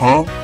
Huh?